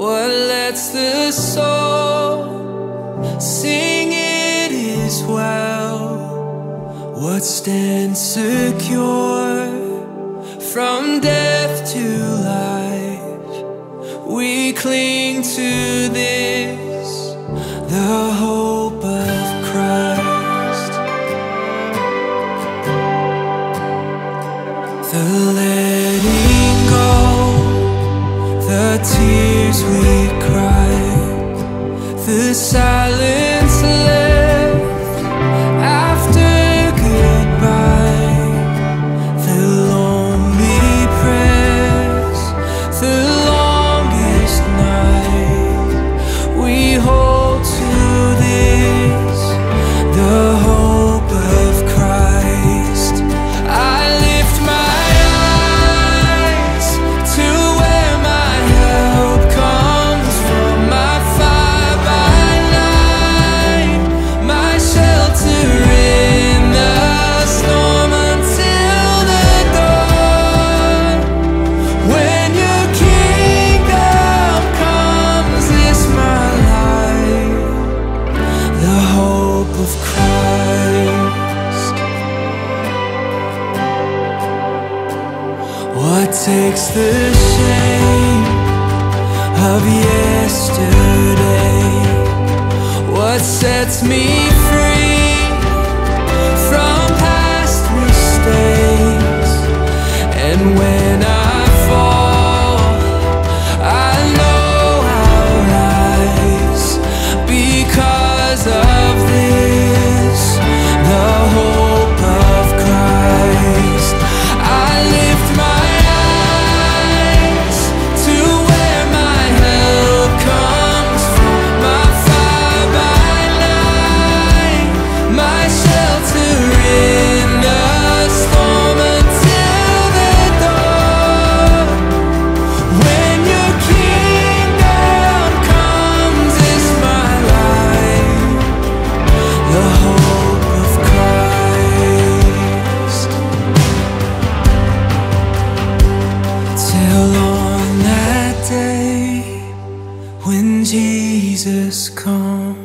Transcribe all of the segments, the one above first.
What lets the soul sing it is well. What stands secure from death to life? We cling to this. It takes the shape of yesterday. What sets me free Jesus, come.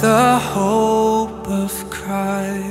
the hope of Christ.